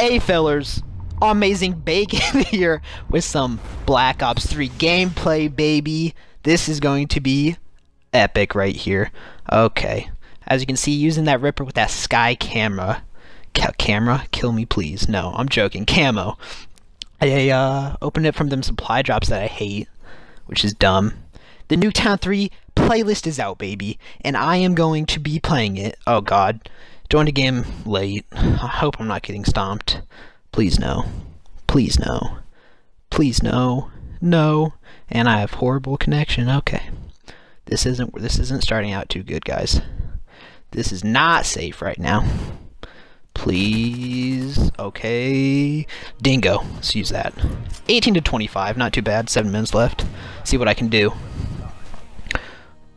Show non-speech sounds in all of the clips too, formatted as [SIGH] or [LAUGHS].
Hey, fellers. Amazing Bacon [LAUGHS] here with some Black Ops 3 gameplay, baby. This is going to be epic right here. Okay. As you can see, using that Ripper with that sky camera. Ca camera? Kill me, please. No, I'm joking. Camo. I uh, opened it from them supply drops that I hate, which is dumb. The Nuketown 3 playlist is out, baby, and I am going to be playing it. Oh god. Joined the game late. I hope I'm not getting stomped. Please no. Please no. Please no. No. And I have horrible connection. Okay. This isn't this isn't starting out too good, guys. This is not safe right now. Please. Okay. Dingo. Let's use that. 18 to 25. Not too bad. Seven minutes left. See what I can do.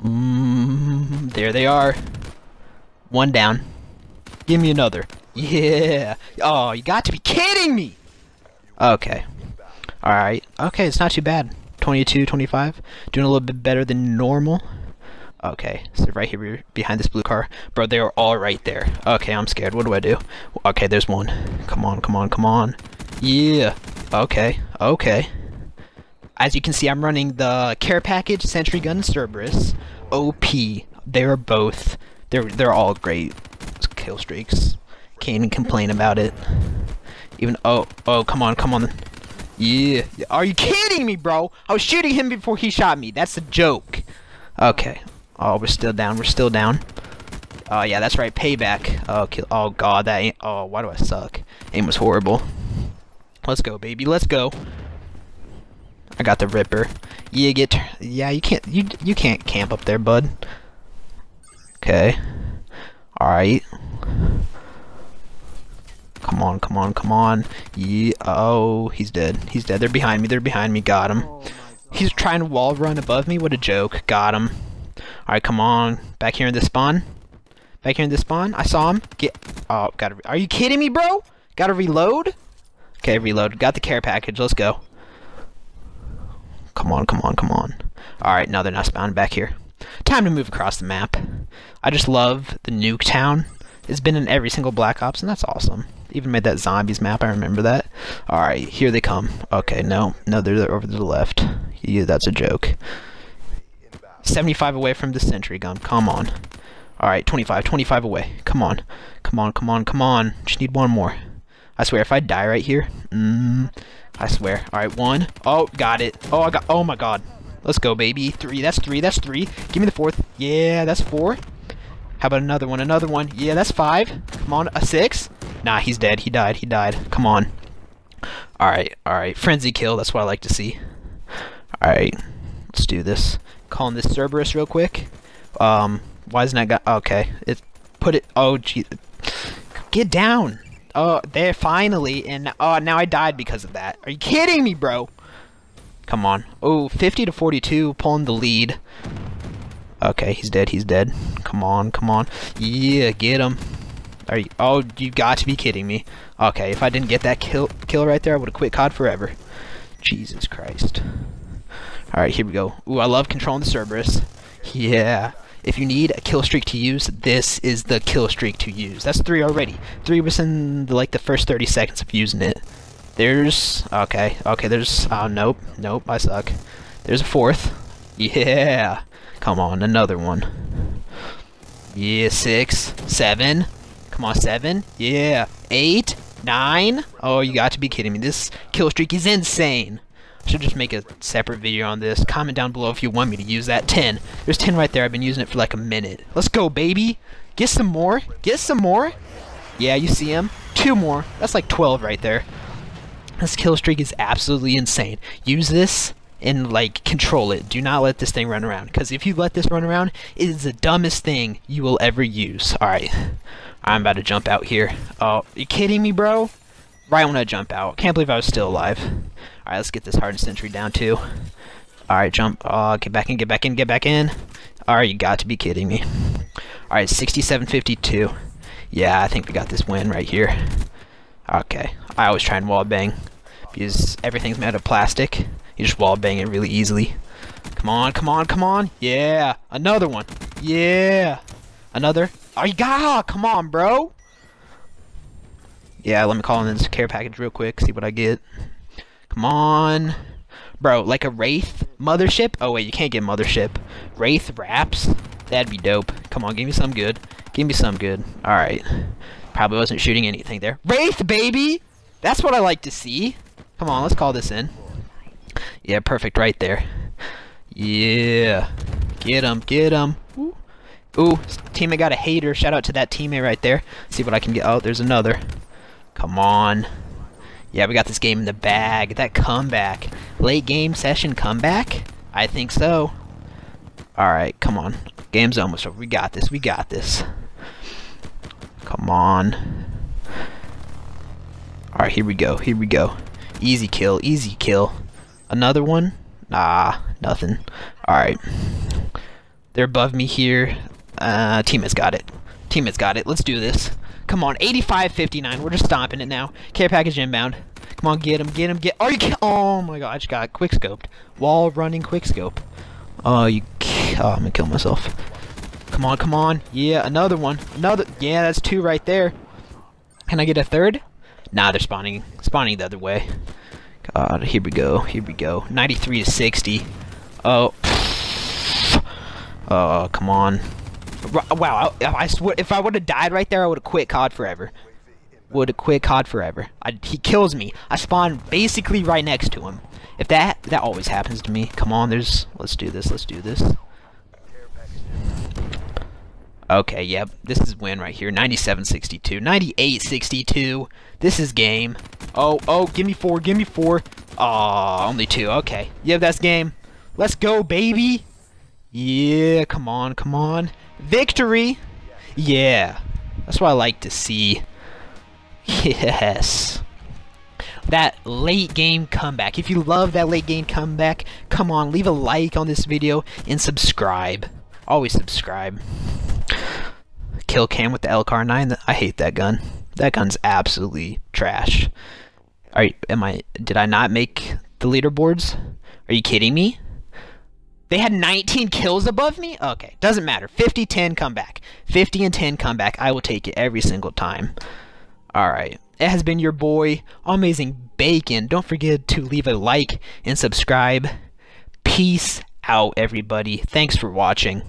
Mm, there they are. One down. Give me another. Yeah. Oh, you got to be kidding me. Okay. Alright. Okay, it's not too bad. 22, 25. Doing a little bit better than normal. Okay, so right here behind this blue car. Bro, they are all right there. Okay, I'm scared. What do I do? Okay, there's one. Come on, come on, come on. Yeah. Okay, okay. As you can see, I'm running the care package, Sentry Gun, Cerberus. OP. They're both. They're they're all great kill streaks. Can't even complain about it. Even oh oh come on come on. Yeah. Are you kidding me, bro? I was shooting him before he shot me. That's a joke. Okay. Oh, we're still down. We're still down. Oh, yeah, that's right. Payback. Oh, kill. Oh, God. That ain't. Oh, why do I suck? Aim was horrible. Let's go, baby. Let's go. I got the Ripper. Yeah, get. Yeah, you can't. You you can't camp up there, bud. Okay. All right. Come on, come on, come on. Yeah. Oh, he's dead. He's dead. They're behind me. They're behind me. Got him. Oh he's trying to wall run above me. What a joke. Got him. Alright, come on. Back here in the spawn. Back here in the spawn. I saw him. Get. Oh, gotta. Are you kidding me, bro? Gotta reload? Okay, reload. Got the care package. Let's go. Come on, come on, come on. Alright, now they're not spawning back here. Time to move across the map. I just love the Nuketown. It's been in every single Black Ops, and that's awesome. Even made that zombies map, I remember that. Alright, here they come. Okay, no, no, they're over to the left. Yeah, that's a joke. 75 away from the sentry gun. Come on. Alright, 25, 25 away. Come on. Come on, come on, come on. Just need one more. I swear, if I die right here, mm, I swear. Alright, one. Oh, got it. Oh, I got, oh my god. Let's go, baby. Three, that's three, that's three. Give me the fourth. Yeah, that's four. How about another one, another one? Yeah, that's five. Come on, a six? Nah, he's dead. He died, he died. Come on. Alright, alright. Frenzy kill, that's what I like to see. Alright, let's do this. Calling this Cerberus real quick. Um, why isn't that guy... Okay, it... Put it... Oh, gee. Get down! Oh, there, finally, and... Oh, now I died because of that. Are you kidding me, bro? Come on. Oh, 50 to 42, pulling the lead. Okay, he's dead, he's dead. Come on, come on. Yeah, get him. Are you, oh, you got to be kidding me. Okay, if I didn't get that kill, kill right there, I would have quit COD forever. Jesus Christ. Alright, here we go. Ooh, I love controlling the Cerberus. Yeah. If you need a kill streak to use, this is the kill streak to use. That's three already. Three was in the, like the first 30 seconds of using it. There's okay, okay. There's oh nope, nope. I suck. There's a fourth. Yeah. Come on, another one. Yeah, six, seven. Come on, seven. Yeah, eight, nine. Oh, you got to be kidding me. This kill streak is insane. I should just make a separate video on this. Comment down below if you want me to use that. 10. There's 10 right there. I've been using it for like a minute. Let's go, baby. Get some more. Get some more. Yeah, you see him. Two more. That's like 12 right there. This kill streak is absolutely insane. Use this and like control it. Do not let this thing run around because if you let this run around, it is the dumbest thing you will ever use. All right, I'm about to jump out here. Oh, you kidding me, bro? Right when I jump out. Can't believe I was still alive. Alright, let's get this hardened sentry down too. Alright, jump. Oh, get back in, get back in, get back in. Alright, you got to be kidding me. Alright, 67.52. Yeah, I think we got this win right here. Okay, I always try and wall bang. Because everything's made of plastic. You just wall bang it really easily. Come on, come on, come on. Yeah, another one. Yeah. Another. Oh, you got, come on, bro. Yeah, let me call in this care package real quick, see what I get. Come on. Bro, like a Wraith Mothership? Oh, wait, you can't get Mothership. Wraith Wraps? That'd be dope. Come on, give me some good. Give me some good. Alright. Probably wasn't shooting anything there. Wraith, baby! That's what I like to see. Come on, let's call this in. Yeah, perfect right there. Yeah. Get him, get him. Ooh. Ooh, teammate got a HATR. Shout out to that teammate right there. See what I can get. Oh, there's another. Come on. Yeah, we got this game in the bag. That comeback. Late game session comeback? I think so. Alright, come on. Game's almost over. We got this. We got this. Come on. Alright, here we go. Here we go. Easy kill. Easy kill. Another one? Nah, nothing. Alright. They're above me here. Uh, teammates got it. Teammates got it. Let's do this. Come on, 85-59. We're just stomping it now. Care package inbound. Come on, get him, get him, get. Oh, you Oh my god, I just got quick scoped. Wall running quick scope. Oh, you. Oh, I'm gonna kill myself. Come on, come on. Yeah, another one. Another. Yeah, that's two right there. Can I get a third? Nah, they're spawning. Spawning the other way. God, here we go. Here we go. 93 to 60. Oh. Oh, come on. Wow, I, I swear, if I would have died right there, I would have quit COD forever. Would have quit COD forever. I, he kills me. I spawn basically right next to him. If that, that always happens to me. Come on, there's, let's do this, let's do this. Okay, yep, this is win right here. 97-62, 98-62. This is game. Oh, oh, give me four, give me four. Aw, oh, only two, okay. Yep, that's game. Let's go, baby. Yeah, come on, come on. Victory! Yeah. That's what I like to see. [LAUGHS] Yes. That late game comeback. If you love that late game comeback, come on, leave a like on this video and subscribe. Always subscribe. Kill cam with the LCAR9. I hate that gun. That gun's absolutely trash. You, am I did I not make the leaderboards? Are you kidding me? They had 19 kills above me? Okay, doesn't matter. 50 10 comeback. 50 and 10 comeback. I will take it every single time. Alright. It has been your boy, Amazing Bacon. Don't forget to leave a like and subscribe. Peace out, everybody. Thanks for watching.